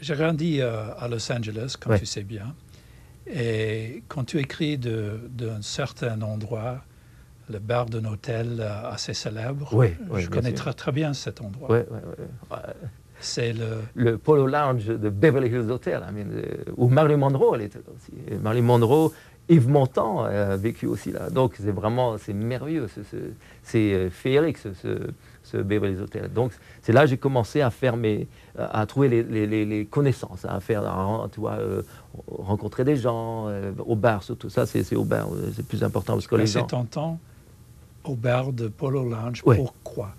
j'ai grandi euh, à Los Angeles, comme Ouais. tu sais bien. Et quand tu écris d'un certain endroit, le bar d'un hôtel euh, assez célèbre, Ouais, ouais, je connais très, très bien cet endroit. C'est le. le Polo Lounge de Beverly Hills Hotel, I mean, euh, où Marilyn Monroe, elle était là aussi. Et Marilyn Monroe, Yves Montand a vécu aussi là. Donc c'est vraiment, c'est merveilleux, ce- ce- c'est féerique ce, ce, ce Beverly Hotel. Donc c'est là que j'ai commencé à faire mes, à trouver les, les- les- les connaissances, à faire, à, tu vois, euh, rencontrer des gens euh, au bar surtout. Ça c'est au bar, euh, c'est plus important parce que les passer gens. temps au bar de Polo Lounge. Ouais. Pourquoi?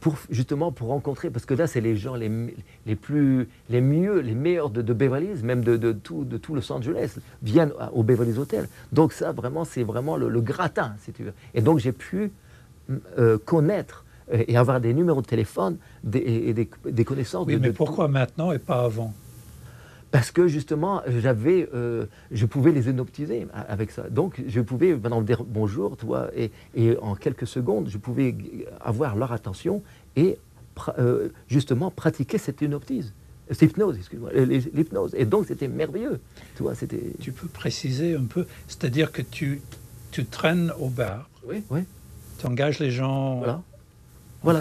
Pour, justement pour rencontrer, parce que là, c'est les gens les, les plus, les mieux, les meilleurs de, de Beverly Hills, même de, de tout, de tout Los Angeles, viennent au Beverly Hills Hotel. Donc ça, vraiment, c'est vraiment le, le gratin, si tu veux. Et donc, j'ai pu euh, connaître et avoir des numéros de téléphone des, et des, des connaissances. Oui, de- mais de pourquoi maintenant et pas avant parce que justement, j'avais, euh, je pouvais les hypnotiser a- avec ça. Donc, je pouvais maintenant dire bonjour, toi, et, et en quelques secondes, je pouvais avoir leur attention et euh, justement pratiquer cette hypnotise, cette hypnose, excuse-moi, euh, l'hypnose. Et donc, c'était merveilleux, tu vois, c'était. Tu peux préciser un peu C'est-à-dire que tu, tu traînes au bar, Oui, oui. tu engages les gens. Voilà. Voilà,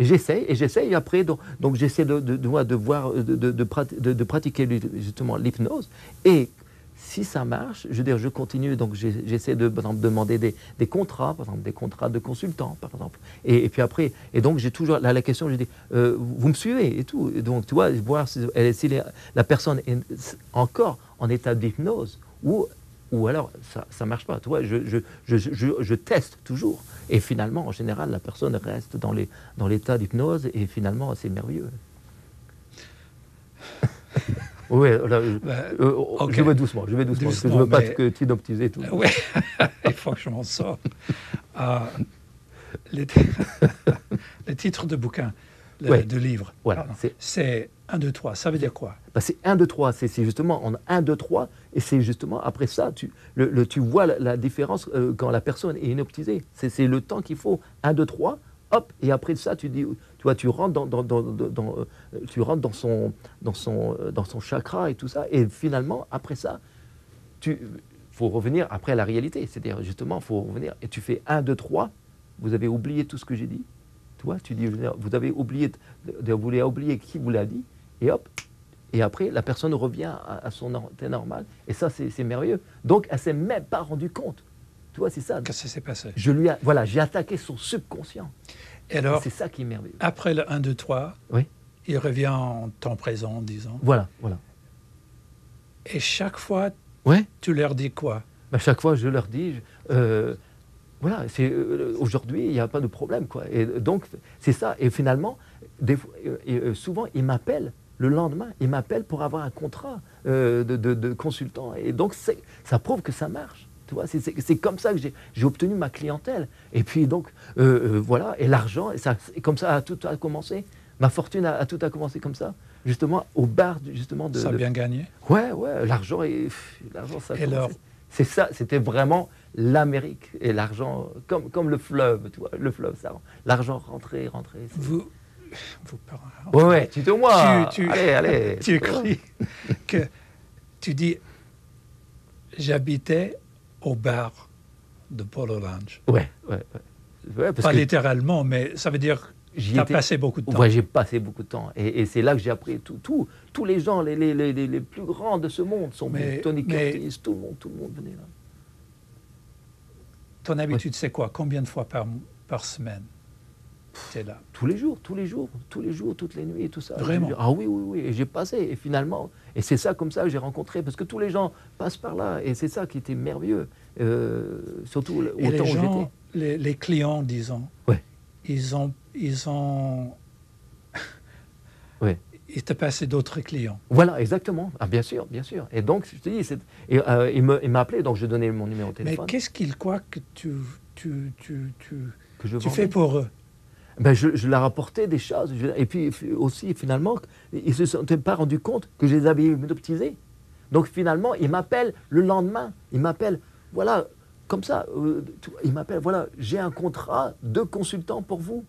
j'essaye, et j'essaye après, donc, donc j'essaie de, de, de, de voir, de, de, de prati- de- de pratiquer justement l'hypnose, et si ça marche, je veux dire, je continue, donc j'essaie de par exemple, demander des, des contrats, par exemple, des contrats de consultants, par exemple, et, et puis après, et donc j'ai toujours là, la question, je dis, euh, vous me suivez et tout, et donc tu vois, voir si, si les- la personne est encore en état d'hypnose, ou ou alors ça ne marche pas. Tu vois, je, je, je, je, je teste toujours. Et finalement, en général, la personne reste dans les- dans l'état d'hypnose et finalement, c'est merveilleux. oui, là, Ben, euh, je vais doucement, je vais doucement, parce que je ne veux pas que tu hypnotiser tout. Oui, il faut que je m'en sorte. Euh, les, les titres de bouquins, le- Ouais. de livres, Voilà, c'est 1, 2, 3. Ça veut dire quoi? Bah, c'est 1, 2, 3, c'est justement en 1, 2, 3, et c'est justement après ça, tu, le, le- tu vois la, la différence euh, quand la personne est hypnotisée. C'est le temps qu'il faut, 1, 2, 3, hop, et après ça, tu dis, tu vois, tu rentres dans, dans- dans- dans- euh, tu rentres dans son, dans, son, euh, dans son chakra et tout ça, et finalement, après ça, tu faut revenir après à la réalité, c'est-à-dire justement, il faut revenir, et tu fais 1, 2, 3, vous avez oublié tout ce que j'ai dit, tu vois, tu dis, vous avez oublié, vous avez oublié qui vous l'a dit, et hop, et après, la personne revient à, à son état normal. Et ça, c'est merveilleux. Donc, elle s'est même pas rendue compte. Tu vois, c'est ça. Qu'est-ce qui s'est passé? Je lui voilà, j'ai attaqué son subconscient. Et alors, C'est ça qui est merveilleux. après le 1, 2, 3, Oui. il revient en temps présent, disons. Voilà, voilà. Et chaque fois, Ouais. tu leur dis quoi? À chaque fois, je leur dis, euh, voilà, c'est euh, aujourd'hui, il n'y a pas de problème, quoi. Et donc, c'est ça. Et finalement, des euh, souvent, ils m'appellent le lendemain. Ils m'appellent pour avoir un contrat euh, de, de- de consultant. Et donc, ça prouve que ça marche. Tu vois, c'est- comme ça que j'ai obtenu ma clientèle. Et puis donc, euh, euh, voilà, et l'argent, et ça, comme ça, a tout a commencé. Ma fortune a, a tout a commencé comme ça, justement au bar, justement de. Ça a bien gagné Ouais, ouais, l'argent et l'argent ça. a Et C'est ça, c'était vraiment l'Amérique et l'argent comme comme le fleuve, tu vois, le fleuve ça. L'argent rentrait, rentrait. c'est- Vous. Vous par- Ouais, ouais, tu. Tu- tu- allez, allez. tu écris que tu dis j'habitais au bar de Polo Lounge. Ouais, ouais, ouais. Ouais, parce Pas que littéralement, mais ça veut dire j'y tu as passé beaucoup de temps. Ouais, j'ai passé beaucoup de temps. Et, et c'est là que j'ai appris tout, tout. Tous les gens, les, les, les, les- plus grands de ce monde sont Mais- venus. Tony mais- Curtis, tout le monde, tout le monde venait là. Ton habitude, c'est quoi? Combien de fois par, par semaine? Là Tous les jours, tous les jours, tous les jours, toutes les nuits, tout ça. Vraiment Ah oui, oui, oui. Et j'ai passé. Et finalement, et c'est ça comme ça que j'ai rencontré, parce que tous les gens passent par là. Et c'est ça qui était merveilleux. Euh, surtout Et au les où gens, j'étais. les, les clients, disons, Ouais. ils ont, ils ont, Ouais. ils te passaient d'autres clients. Voilà, exactement. Ah, bien sûr, bien sûr. Et donc, je te dis, et, euh, il me- il m'a appelé, donc je donnais mon numéro de Mais téléphone. qu'est-ce qu'ils croient que tu, tu, tu, tu, que je tu fais pour eux? Ben, je, leur apportais des choses. Et puis aussi, finalement, ils ne se sont pas rendus compte que je les avais hypnotisés. Donc finalement, ils m'appellent le lendemain. Ils m'appellent, voilà, comme ça. euh, ils m'appellent, voilà, j'ai un contrat de consultant pour vous.